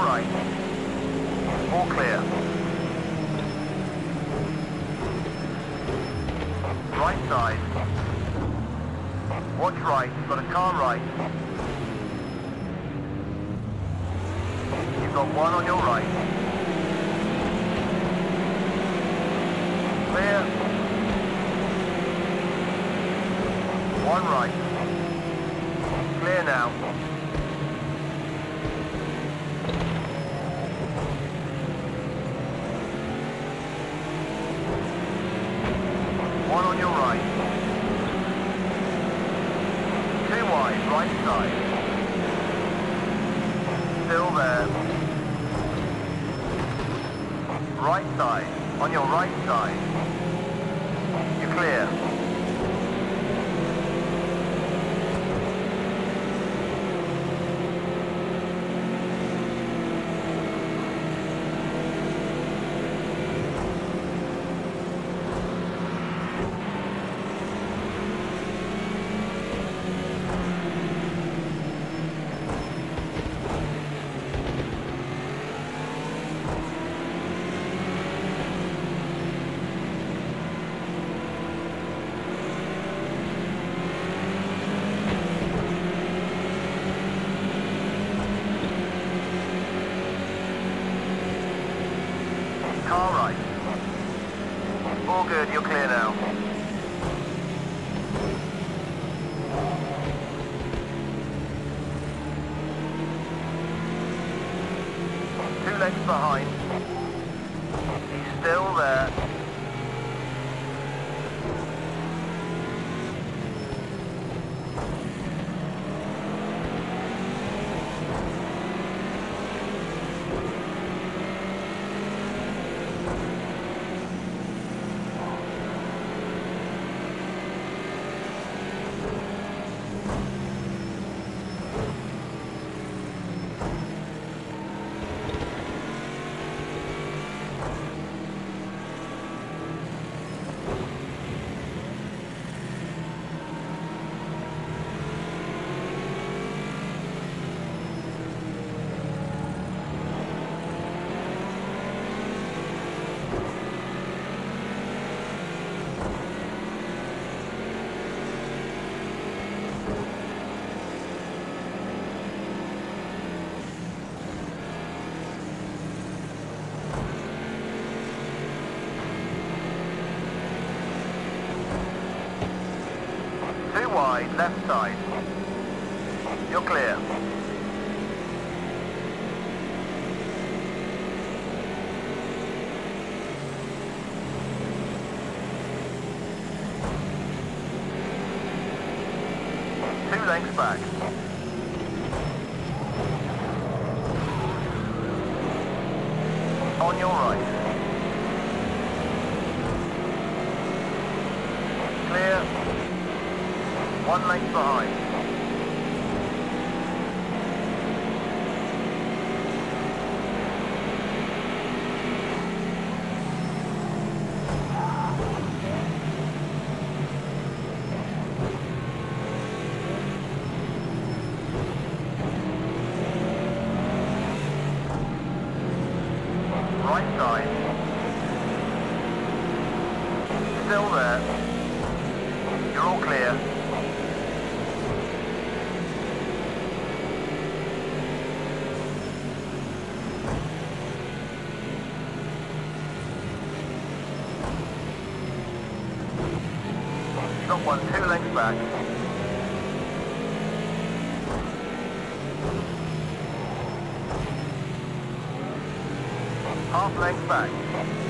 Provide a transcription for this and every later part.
Right. All clear. Right side. Watch right. you've Got a car right. You've got one on your right. Clear. One right. Clear now. One on your right. Two wide, right side. Still there. Right side, on your right side. You're clear. Car right. All good, you're clear now. Two lengths behind. He's still there. Wide, left side. You're clear. Two lengths back. On your right. Clear. One length behind. Right side. Still there. You're all clear. Got one two lengths back. Half length back.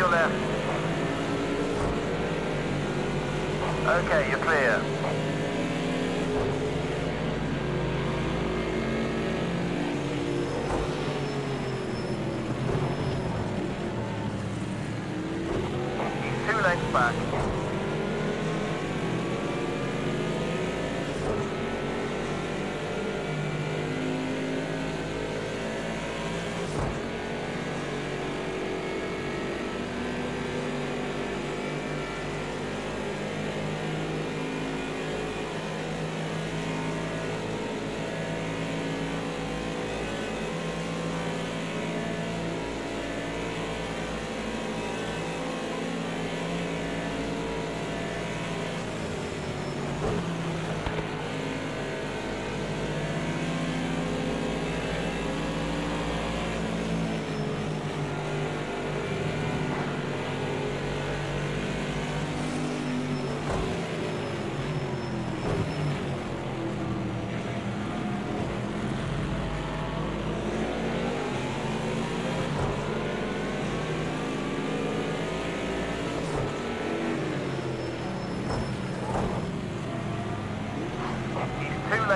Your left. Okay, you're clear. He's two lengths back. He's two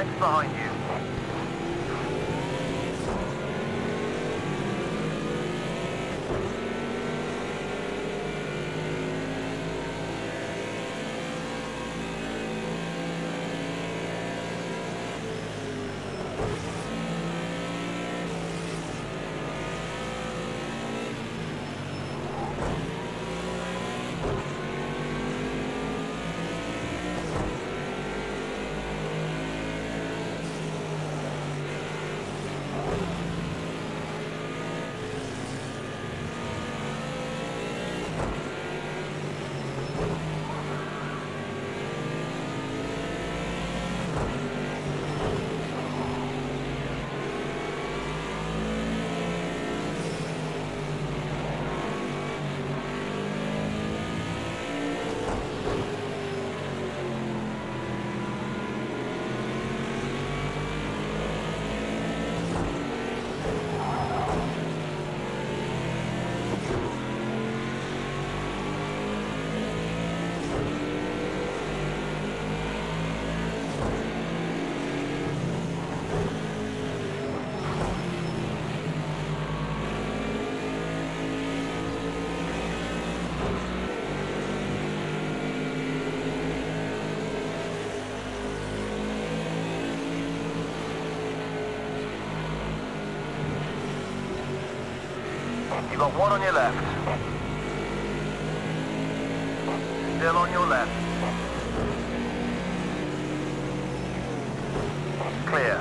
lengths behind you. You've got one on your left. Still on your left. Clear.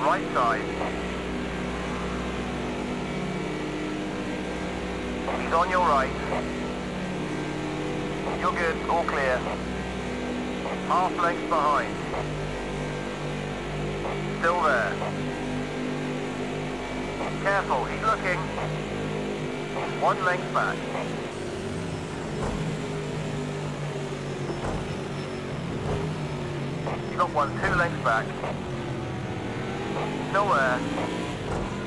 Right side. He's on your right. You're good, all clear. Half length behind. Still there. Careful, he's looking. One length back. You got one two lengths back. There.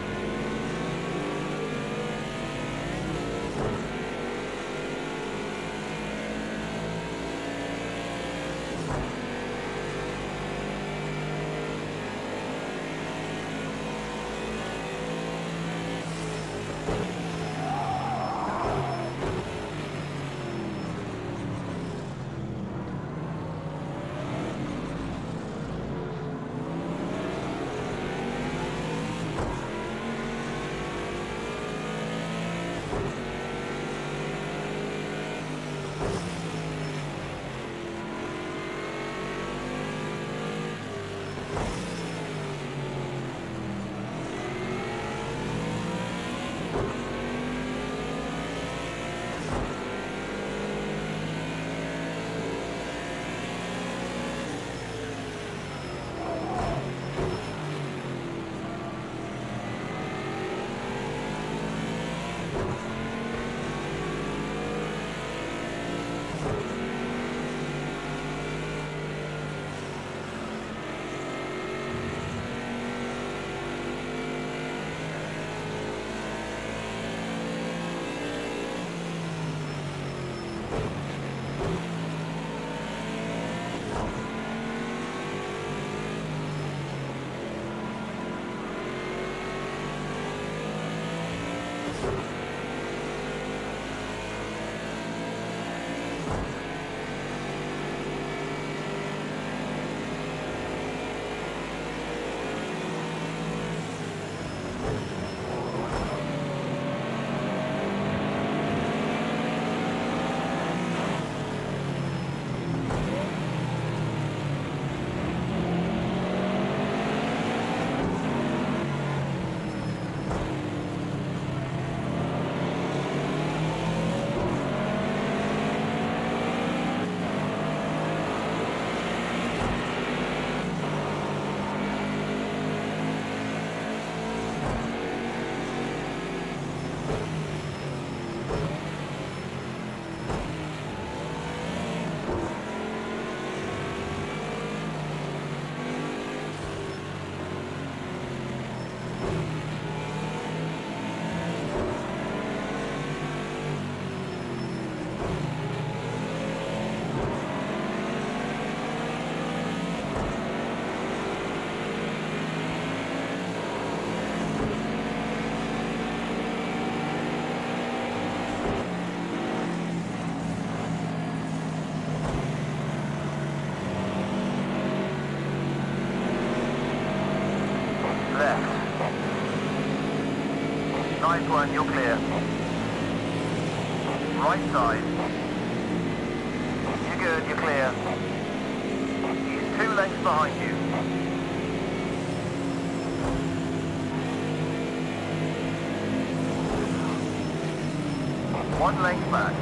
One length back.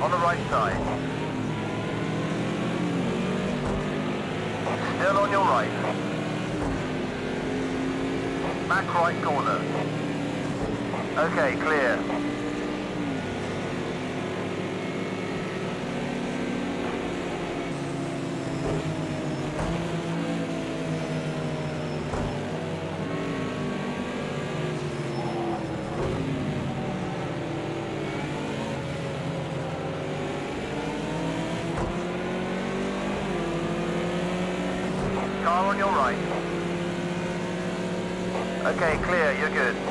On the right side. Still on your right. Back right corner. Okay, clear. Car on your right. Okay, clear, you're good.